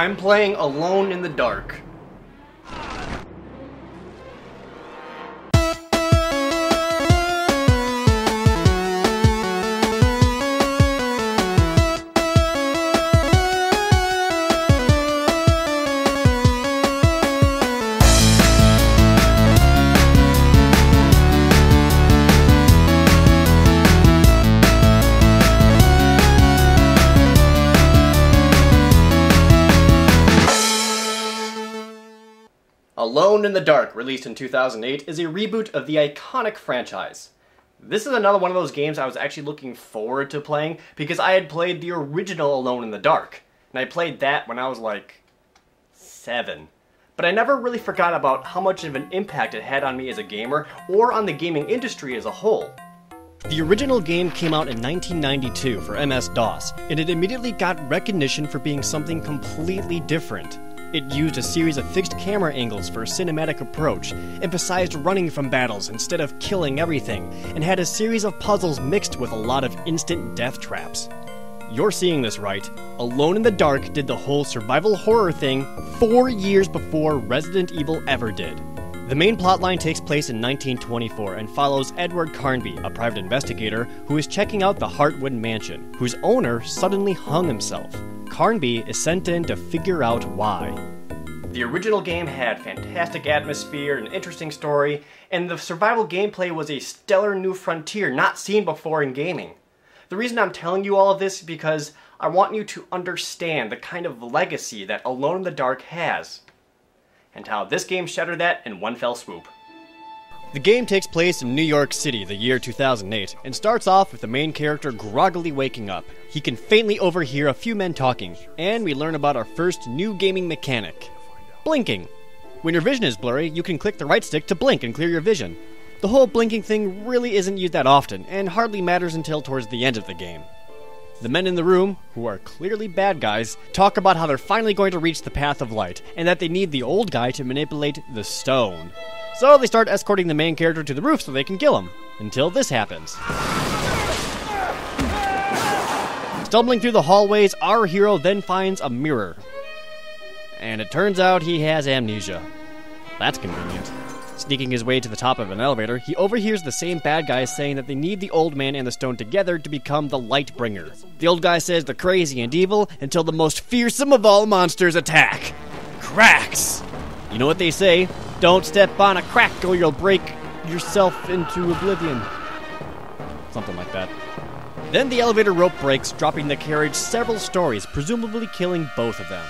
I'm playing Alone in the Dark. Alone in the Dark, released in 2008, is a reboot of the iconic franchise. This is another one of those games I was actually looking forward to playing because I had played the original Alone in the Dark, and I played that when I was like seven. But I never really forgot about how much of an impact it had on me as a gamer or on the gaming industry as a whole. The original game came out in 1992 for MS DOS, and it immediately got recognition for being something completely different. It used a series of fixed camera angles for a cinematic approach, emphasized running from battles instead of killing everything, and had a series of puzzles mixed with a lot of instant death traps. You're seeing this right. Alone in the Dark did the whole survival horror thing four years before Resident Evil ever did. The main plotline takes place in 1924 and follows Edward Carnby, a private investigator who is checking out the Hartwood Mansion, whose owner suddenly hung himself. Carnby is sent in to figure out why. The original game had fantastic atmosphere, an interesting story, and the survival gameplay was a stellar new frontier not seen before in gaming. The reason I'm telling you all of this is because I want you to understand the kind of legacy that Alone in the Dark has, and how this game shattered that in one fell swoop. The game takes place in New York City, the year 2008, and starts off with the main character groggily waking up. He can faintly overhear a few men talking, and we learn about our first new gaming mechanic blinking. When your vision is blurry, you can click the right stick to blink and clear your vision. The whole blinking thing really isn't used that often, and hardly matters until towards the end of the game. The men in the room, who are clearly bad guys, talk about how they're finally going to reach the path of light, and that they need the old guy to manipulate the stone. So they start escorting the main character to the roof so they can kill him. Until this happens. Stumbling through the hallways, our hero then finds a mirror. And it turns out he has amnesia. That's convenient. Sneaking his way to the top of an elevator, he overhears the same bad guys saying that they need the old man and the stone together to become the light bringer. The old guy says they're crazy and evil until the most fearsome of all monsters attack cracks. You know what they say? Don't step on a crack or you'll break yourself into oblivion. Something like that. Then the elevator rope breaks, dropping the carriage several stories, presumably killing both of them.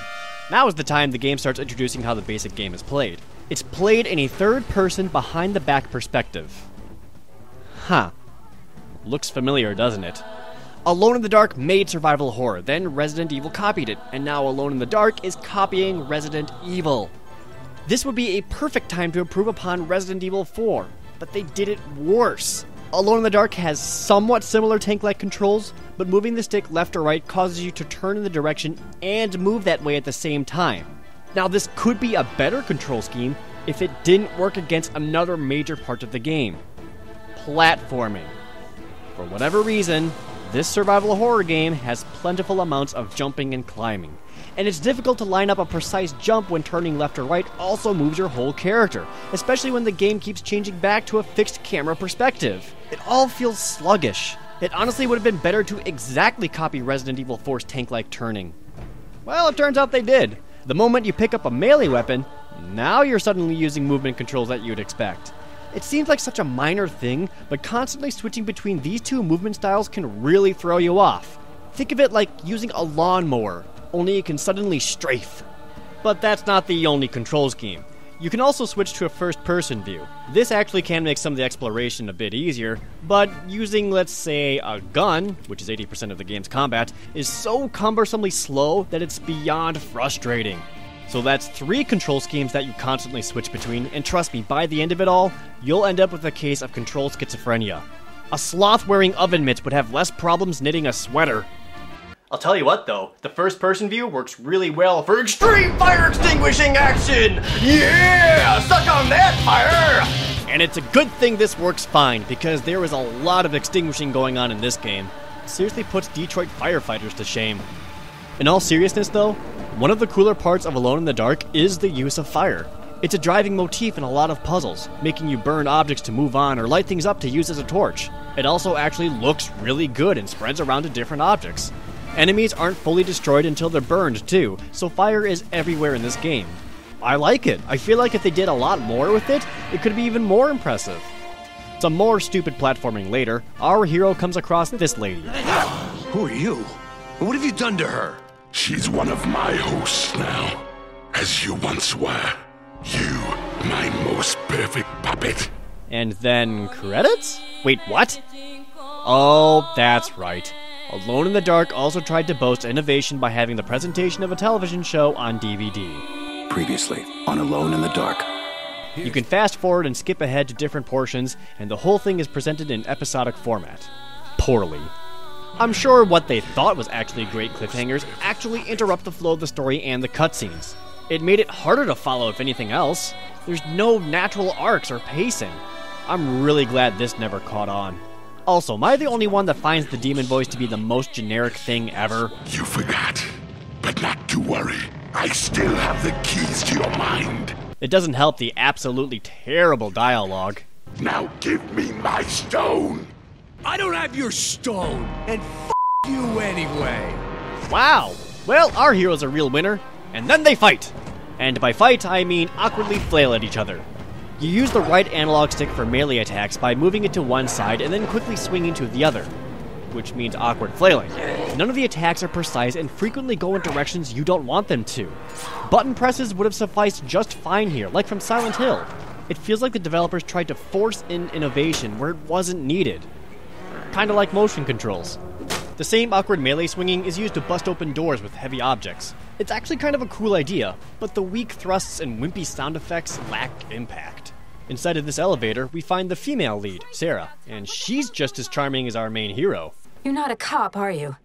Now is the time the game starts introducing how the basic game is played. It's played in a third person behind the back perspective. Huh. Looks familiar, doesn't it? Alone in the Dark made survival horror, then Resident Evil copied it, and now Alone in the Dark is copying Resident Evil. This would be a perfect time to improve upon Resident Evil 4, but they did it worse. Alone in the Dark has somewhat similar tank like controls, but moving the stick left or right causes you to turn in the direction and move that way at the same time. Now, this could be a better control scheme if it didn't work against another major part of the game platforming. For whatever reason, this survival horror game has plentiful amounts of jumping and climbing. And it's difficult to line up a precise jump when turning left or right also moves your whole character, especially when the game keeps changing back to a fixed camera perspective. It all feels sluggish. It honestly would have been better to exactly copy Resident Evil 4's tank like turning. Well, it turns out they did. The moment you pick up a melee weapon, now you're suddenly using movement controls that you'd expect. It seems like such a minor thing, but constantly switching between these two movement styles can really throw you off. Think of it like using a lawnmower, only it can suddenly strafe. But that's not the only control scheme. You can also switch to a first person view. This actually can make some of the exploration a bit easier, but using, let's say, a gun, which is 80% of the game's combat, is so cumbersomely slow that it's beyond frustrating. So that's three control schemes that you constantly switch between, and trust me, by the end of it all, you'll end up with a case of control schizophrenia. A sloth wearing oven mitts would have less problems knitting a sweater. I'll tell you what though, the first person view works really well for extreme fire extinguishing action! Yeah! Suck on that fire! And it's a good thing this works fine, because there is a lot of extinguishing going on in this game. It seriously puts Detroit firefighters to shame. In all seriousness, though, one of the cooler parts of Alone in the Dark is the use of fire. It's a driving motif in a lot of puzzles, making you burn objects to move on or light things up to use as a torch. It also actually looks really good and spreads around to different objects. Enemies aren't fully destroyed until they're burned, too, so fire is everywhere in this game. I like it. I feel like if they did a lot more with it, it could be even more impressive. Some more stupid platforming later, our hero comes across this lady. Who are you? What have you done to her? She's one of my hosts now, as you once were. You, my most perfect puppet. And then credits? Wait, what? Oh, that's right. Alone in the Dark also tried to boast innovation by having the presentation of a television show on DVD. Previously on Alone in the Dark. You can fast forward and skip ahead to different portions, and the whole thing is presented in episodic format. Poorly. I'm sure what they thought was actually great cliffhangers actually interrupt the flow of the story and the cutscenes. It made it harder to follow, if anything else. There's no natural arcs or pacing. I'm really glad this never caught on. Also, am I the only one that finds the demon voice to be the most generic thing ever? You forgot. But not to worry. I still have the keys to your mind. It doesn't help the absolutely terrible dialogue. Now give me my stone. I don't have your stone, and f you anyway. Wow. Well, our hero's a real winner, and then they fight. And by fight, I mean awkwardly flail at each other. You use the right analog stick for melee attacks by moving it to one side and then quickly swinging to the other, which means awkward flailing. None of the attacks are precise and frequently go in directions you don't want them to. Button presses would have sufficed just fine here, like from Silent Hill. It feels like the developers tried to force in innovation where it wasn't needed. Kinda like motion controls. The same awkward melee swinging is used to bust open doors with heavy objects. It's actually kind of a cool idea, but the weak thrusts and wimpy sound effects lack impact. Inside of this elevator, we find the female lead, Sarah, and she's just as charming as our main hero. You're not a cop, are you?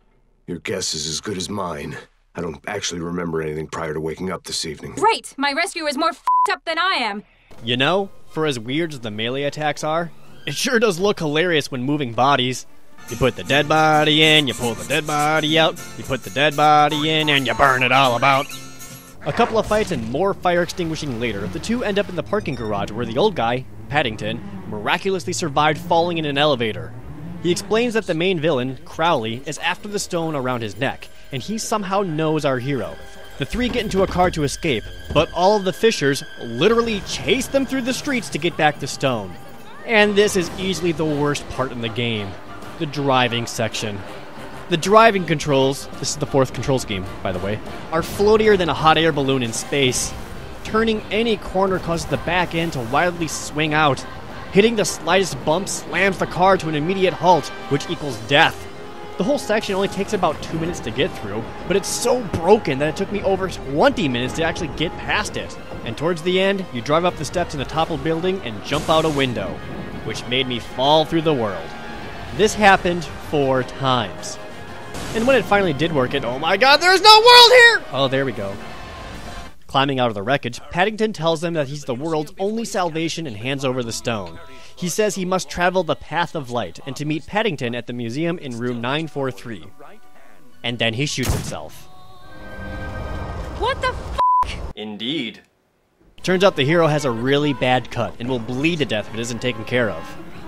Your guess is as good as mine. I don't actually remember anything prior to waking up this evening. Great! My rescuer is more f***ed up than I am! You know, for as weird as the melee attacks are, it sure does look hilarious when moving bodies. You put the dead body in, you pull the dead body out, you put the dead body in, and you burn it all about. A couple of fights and more fire extinguishing later, the two end up in the parking garage where the old guy, Paddington, miraculously survived falling in an elevator. He explains that the main villain, Crowley, is after the stone around his neck, and he somehow knows our hero. The three get into a car to escape, but all of the fissures literally chase them through the streets to get back the stone. And this is easily the worst part in the game the driving section. The driving controls, this is the fourth control scheme, by the way, are floatier than a hot air balloon in space. Turning any corner causes the back end to wildly swing out. Hitting the slightest bump slams the car to an immediate halt, which equals death. The whole section only takes about two minutes to get through, but it's so broken that it took me over 20 minutes to actually get past it. And towards the end, you drive up the steps in the top of a toppled building and jump out a window, which made me fall through the world. This happened four times. And when it finally did work, it oh my god, there's no world here! Oh, there we go. Climbing out of the wreckage, Paddington tells them that he's the world's only salvation and hands over the stone. He says he must travel the path of light and to meet Paddington at the museum in room 943. And then he shoots himself. What the f? Indeed. Turns out the hero has a really bad cut and will bleed to death if it isn't taken care of,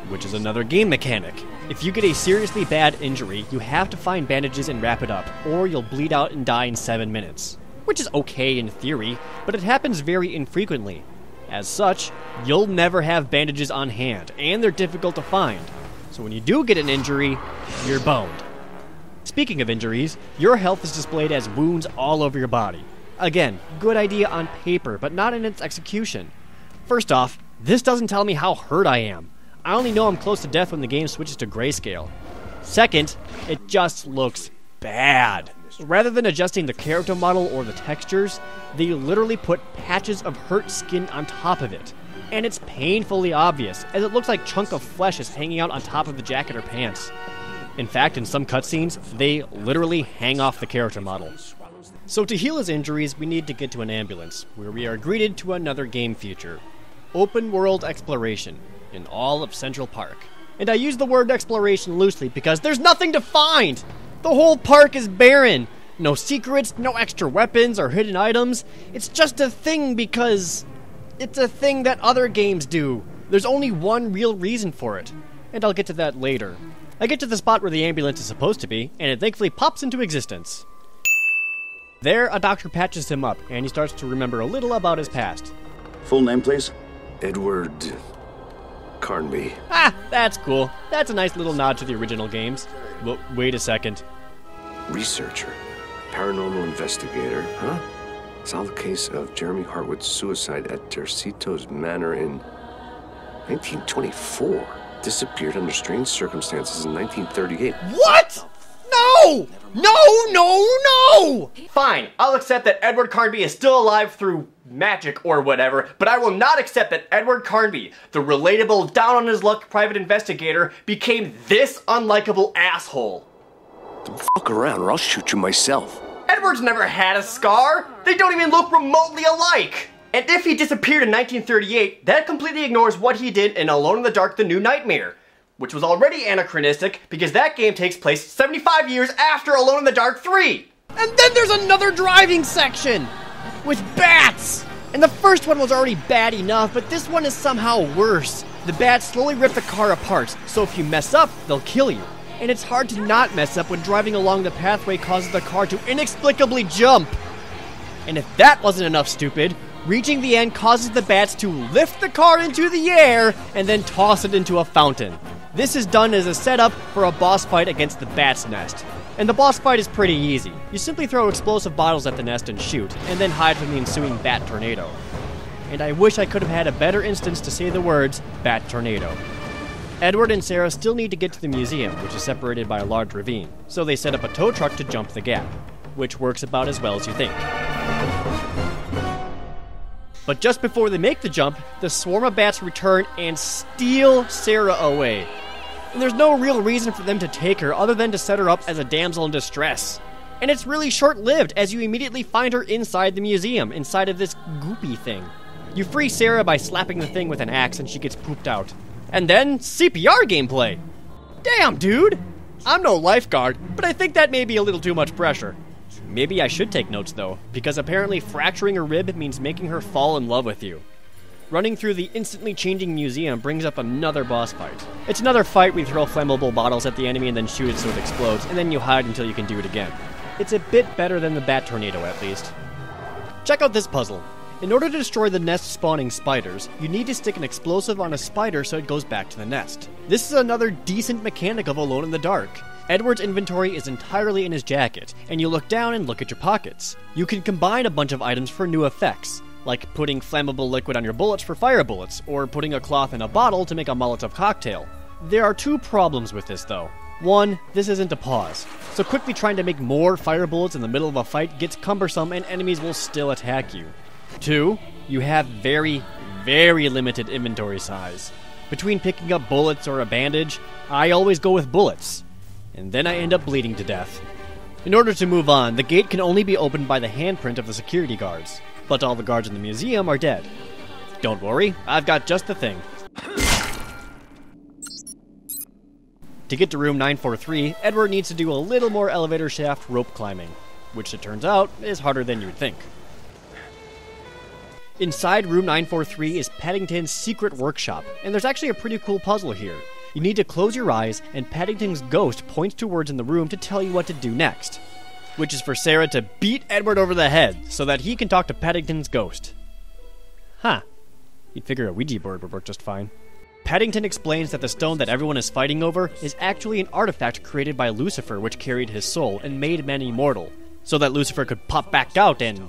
which is another game mechanic. If you get a seriously bad injury, you have to find bandages and wrap it up, or you'll bleed out and die in 7 minutes. Which is okay in theory, but it happens very infrequently. As such, you'll never have bandages on hand, and they're difficult to find. So when you do get an injury, you're boned. Speaking of injuries, your health is displayed as wounds all over your body. Again, good idea on paper, but not in its execution. First off, this doesn't tell me how hurt I am. I only know I'm close to death when the game switches to grayscale. Second, it just looks bad. Rather than adjusting the character model or the textures, they literally put patches of hurt skin on top of it. And it's painfully obvious, as it looks like chunk of flesh is hanging out on top of the jacket or pants. In fact, in some cutscenes, they literally hang off the character model. So to heal his injuries, we need to get to an ambulance, where we are greeted to another game feature. Open world exploration in all of Central Park. And I use the word exploration loosely because there's nothing to find! The whole park is barren! No secrets, no extra weapons or hidden items. It's just a thing because it's a thing that other games do. There's only one real reason for it, and I'll get to that later. I get to the spot where the ambulance is supposed to be, and it thankfully pops into existence. There, a doctor patches him up, and he starts to remember a little about his past. Full name, please. Edward Carnby. Ah, that's cool. That's a nice little nod to the original games. Well, wait a second. Researcher. Paranormal investigator, huh? Solved the case of Jeremy Hartwood's suicide at Derceto Manor in 1924. Disappeared under strange circumstances in 1938. What? No! No, no, no! Fine, I'll accept that Edward Carnby is still alive through magic or whatever, but I will not accept that Edward Carnby, the relatable, down on his luck private investigator, became this unlikable asshole. Don't fuck around or I'll shoot you myself. Edward's never had a scar! They don't even look remotely alike! And if he disappeared in 1938, that completely ignores what he did in Alone in the Dark The New Nightmare, which was already anachronistic because that game takes place 75 years after Alone in the Dark 3! And then there's another driving section! With bats! And the first one was already bad enough, but this one is somehow worse. The bats slowly rip the car apart, so if you mess up, they'll kill you. And it's hard to not mess up when driving along the pathway causes the car to inexplicably jump. And if that wasn't enough stupid, reaching the end causes the bats to lift the car into the air and then toss it into a fountain. This is done as a setup for a boss fight against the bat's nest. And the boss fight is pretty easy. You simply throw explosive bottles at the nest and shoot, and then hide from the ensuing bat tornado. And I wish I could have had a better instance to say the words Bat Tornado. Edward and Sarah still need to get to the museum, which is separated by a large ravine, so they set up a tow truck to jump the gap, which works about as well as you think. But just before they make the jump, the swarm of bats return and steal Sarah away. And there's no real reason for them to take her other than to set her up as a damsel in distress. And it's really short lived as you immediately find her inside the museum, inside of this goopy thing. You free Sarah by slapping the thing with an axe and she gets pooped out. And then CPR gameplay! Damn, dude! I'm no lifeguard, but I think that may be a little too much pressure. Maybe I should take notes though, because apparently fracturing a rib means making her fall in love with you. Running through the instantly changing museum brings up another boss fight. It's another fight where you throw flammable bottles at the enemy and then shoot it so it explodes, and then you hide until you can do it again. It's a bit better than the Bat Tornado, at least. Check out this puzzle. In order to destroy the nest spawning spiders, you need to stick an explosive on a spider so it goes back to the nest. This is another decent mechanic of Alone in the Dark. Edward's inventory is entirely in his jacket, and you look down and look at your pockets. You can combine a bunch of items for new effects, like putting flammable liquid on your bullets for fire bullets, or putting a cloth in a bottle to make a Molotov cocktail. There are two problems with this, though. One, this isn't a pause, so quickly trying to make more fire bullets in the middle of a fight gets cumbersome and enemies will still attack you. Two, you have very, very limited inventory size. Between picking up bullets or a bandage, I always go with bullets, and then I end up bleeding to death. In order to move on, the gate can only be opened by the handprint of the security guards, but all the guards in the museum are dead. Don't worry, I've got just the thing. To get to room 943, Edward needs to do a little more elevator shaft rope climbing, which it turns out is harder than you'd think. Inside room 943 is Paddington's secret workshop, and there's actually a pretty cool puzzle here. You need to close your eyes, and Paddington's ghost points to words in the room to tell you what to do next, which is for Sarah to beat Edward over the head so that he can talk to Paddington's ghost. Huh. You'd figure a Ouija board would work just fine. Paddington explains that the stone that everyone is fighting over is actually an artifact created by Lucifer, which carried his soul and made men immortal, so that Lucifer could pop back out and,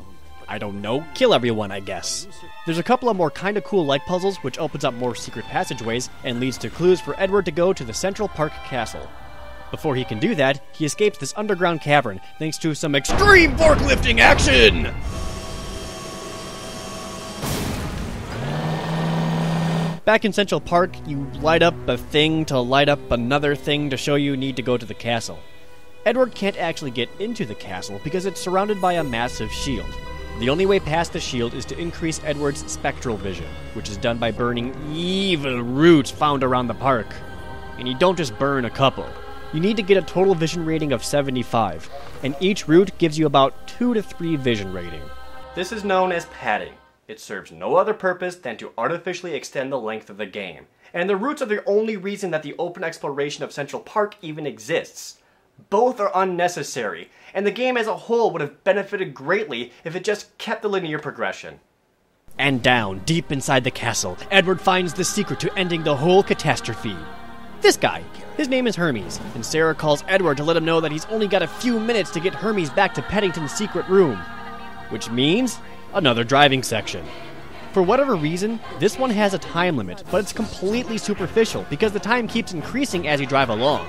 I don't know, kill everyone, I guess. There's a couple of more kinda cool light puzzles, which opens up more secret passageways and leads to clues for Edward to go to the Central Park Castle. Before he can do that, he escapes this underground cavern thanks to some extreme forklifting action! Back in Central Park, you light up a thing to light up another thing to show you need to go to the castle. Edward can't actually get into the castle because it's surrounded by a massive shield. The only way past the shield is to increase Edward's spectral vision, which is done by burning evil roots found around the park. And you don't just burn a couple, You need to get a total vision rating of 75, and each root gives you about 2 to 3 vision rating. This is known as padding. It serves no other purpose than to artificially extend the length of the game. And the roots are the only reason that the open exploration of Central Park even exists. Both are unnecessary, and the game as a whole would have benefited greatly if it just kept the linear progression. And down, deep inside the castle, Edward finds the secret to ending the whole catastrophe. This guy. His name is Hermes, and Sarah calls Edward to let him know that he's only got a few minutes to get Hermes back to Paddington's secret room. Which means another driving section. For whatever reason, this one has a time limit, but it's completely superficial because the time keeps increasing as you drive along.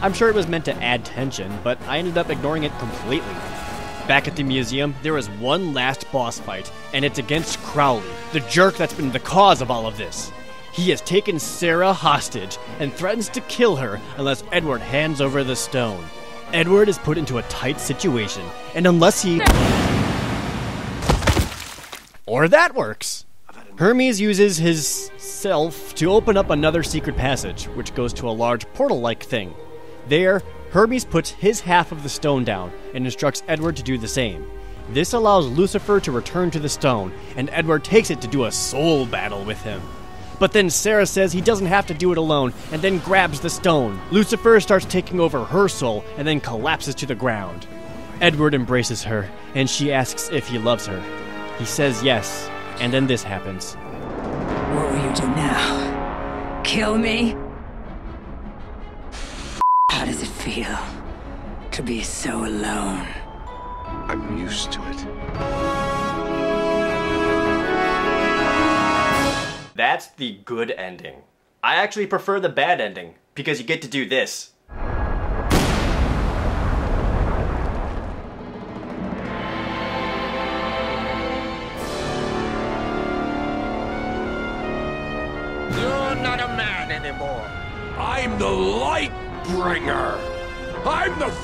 I'm sure it was meant to add tension, but I ended up ignoring it completely. Back at the museum, there is one last boss fight, and it's against Crowley, the jerk that's been the cause of all of this. He has taken Sarah hostage and threatens to kill her unless Edward hands over the stone. Edward is put into a tight situation, and unless he. Or that works! Hermes uses his self to open up another secret passage, which goes to a large portal like thing. There, Hermes puts his half of the stone down and instructs Edward to do the same. This allows Lucifer to return to the stone, and Edward takes it to do a soul battle with him. But then Sarah says he doesn't have to do it alone, and then grabs the stone. Lucifer starts taking over her soul, and then collapses to the ground. Edward embraces her, and she asks if he loves her. He says yes, and then this happens. What will you do now? Kill me? Feel to be so alone? I'm used to it. That's the good ending. I actually prefer the bad ending, because you get to do this. You're not a man anymore. I'm the light bringer. I'm the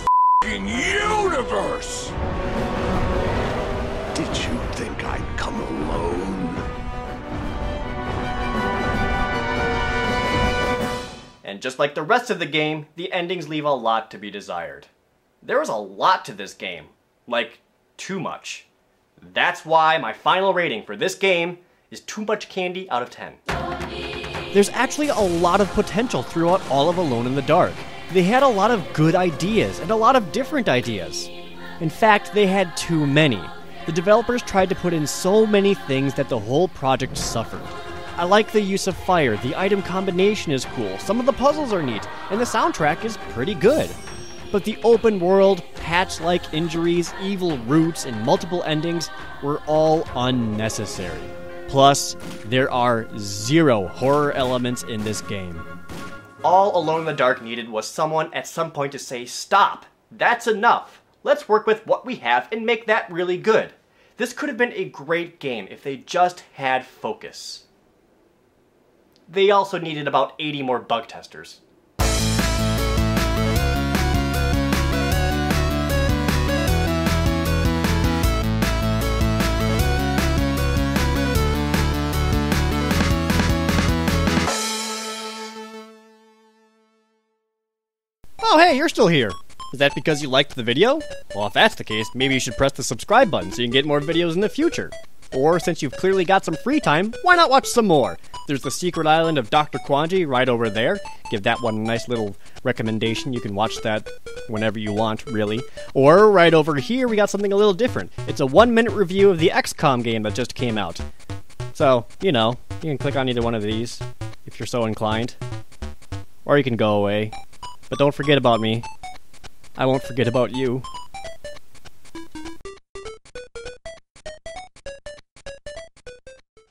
fing universe. Did you think I'd come alone? And just like the rest of the game, the endings leave a lot to be desired. There is a lot to this game. Like, too much. That's why my final rating for this game is too much candy out of 10. There's actually a lot of potential throughout all of Alone in the Dark. They had a lot of good ideas and a lot of different ideas. In fact, they had too many. The developers tried to put in so many things that the whole project suffered. I like the use of fire, the item combination is cool, some of the puzzles are neat, and the soundtrack is pretty good. But the open world, patch like injuries, evil roots, and multiple endings were all unnecessary. Plus, there are zero horror elements in this game. All Alone in the Dark needed was someone at some point to say, Stop! That's enough! Let's work with what we have and make that really good. This could have been a great game if they just had focus. They also needed about 80 more bug testers. Oh, hey, you're still here. Is that because you liked the video? Well, if that's the case, maybe you should press the subscribe button so you can get more videos in the future. Or, since you've clearly got some free time, why not watch some more? There's the secret island of Dr. Quandary right over there. Give that one a nice little recommendation. You can watch that whenever you want, really. Or, right over here, we got something a little different. It's a one minute review of the XCOM game that just came out. So, you know, you can click on either one of these if you're so inclined. Or you can go away. But don't forget about me. I won't forget about you.